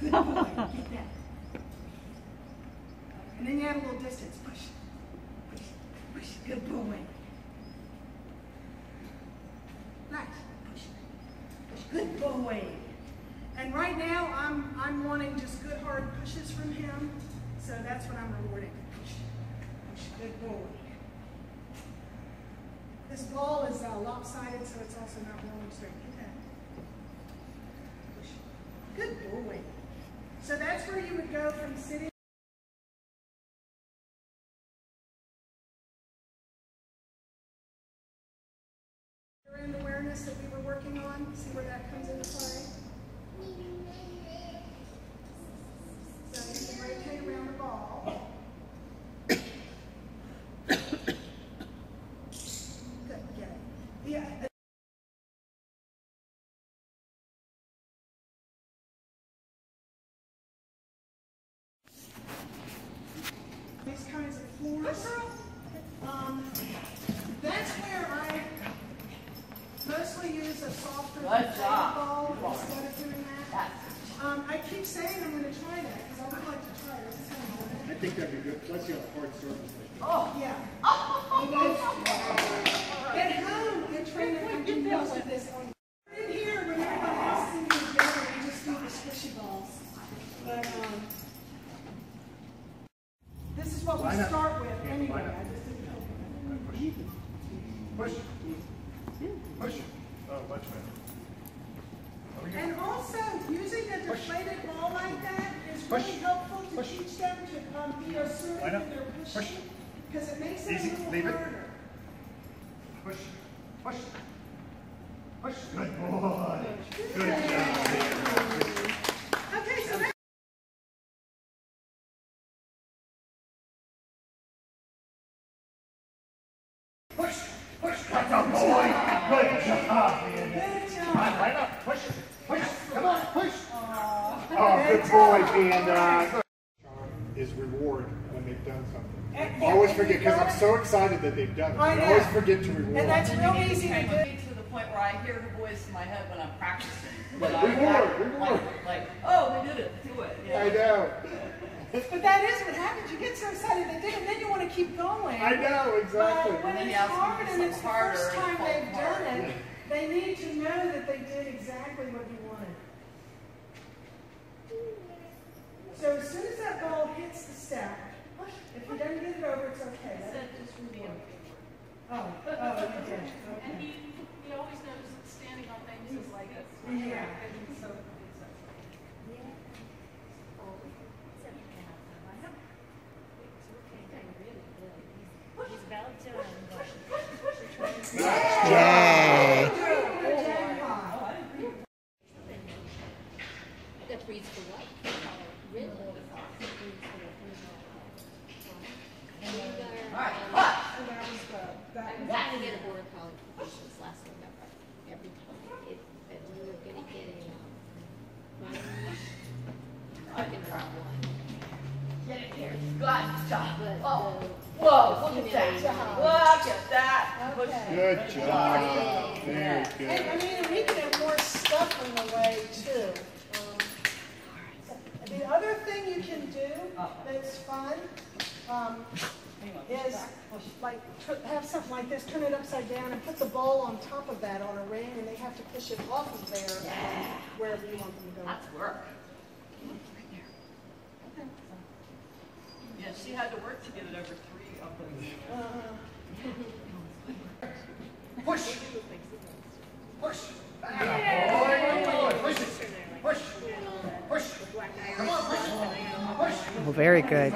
And then you add a little distance. Push. Push. Push. Good boy. Nice. Push. Push. Good boy. And right now, I'm, I'm wanting just good hard pushes from him. So that's what I'm rewarding. Push. Push. Good boy. This ball is uh, lopsided, so it's also not rolling straight. Get that. Push. Good boy. So that's where you would go from sitting. Awareness that we were working on. See where that comes into play. So you can rotate around the ball. Good, get it. Yeah. These kinds of floors. Um, that's where I mostly use a softer Good potato job. ball instead of doing that. Um, I keep saying I'm going to try that because I would like to try it. This I think that'd be good, especially on hard surface. Oh, Yeah. At home, I train it, I do most of this on. In here, when everybody else is in here together, we just do the squishy balls. But, um, this is what we Why not? start with Yeah, anyway. I just didn't open Push. Push. Oh, much better. Are we it. good? And also, using a deflated ball like that is Push. really helpful to Push. teach them to, um, be assertive Why not? in their pushing. Because it makes it a little Leave it. harder. Push. Push. Push. Good boy. Good job. Push. Boy. Good job, man. Good Come on, job. right up. Push. Push. Come on, push. Oh, good boy, Panda. Uh, Is reward when they've done something. And- I always forget because I'm so excited that they've done it. I I always forget to reward. And that's real easy to train do. to the point where I hear the voice in my head when I'm practicing. Like, That I- reward, reward. Like, like, oh, they did it, do it. you I know? Know. But that is what happens. You get so excited they did it, and then you want to keep going. I know, exactly. But when then it's you ask hard and it's the first time they've done apart. it, they need to know that they did exactly what you wanted. So as soon as that ball hits the step, if you don't get it over, it's okay. Oh, oh, you did. And he, he always knows that standing on things is like a. Yeah. And so, He's about to. Yay. Jackpot. That breeds for what? Really? And you got All right, um, So that was the, that I'm was. trying to get a border collie competitions last November. Every time it, it, we were gonna get a, um, fucking drop one. get it here. Good job. But Oh, the, whoa, look at that. Look at that. Push. Okay. Good job. Very And I mean, we can have more stuff in the way too. The other thing you can do that's fun, um, is like, have something like this, turn it upside down and put the ball on top of that on a ring and they have to push it off of there um, wherever you want them to go. That's work. Yeah, she had to work to get it over three of them. Uh, Push. Push. Boy, push it. Push. Push. Come on, push. Push. Well, very good.